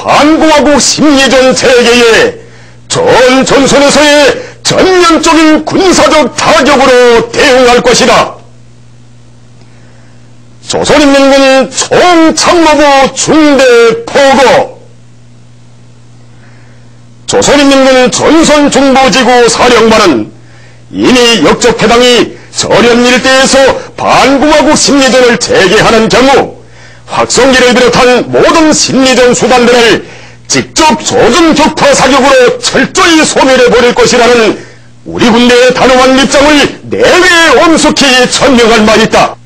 반공화국 심리전 체계에 전 전선에서의 전면적인 군사적 타격으로 대응할 것이다. 조선인민군 총참모부 중대 포고 조선인민군 전선중부지구 사령관은 이미 역적 해당이 서련 일대에서 반공화국 심리전을 재개하는 경우 확성기를 비롯한 모든 심리전 수단들을 직접 조준 격파 사격으로 철저히 소멸해버릴 것이라는 우리 군대의 단호한 입장을 내외에 엄숙히 천명할 바 있다.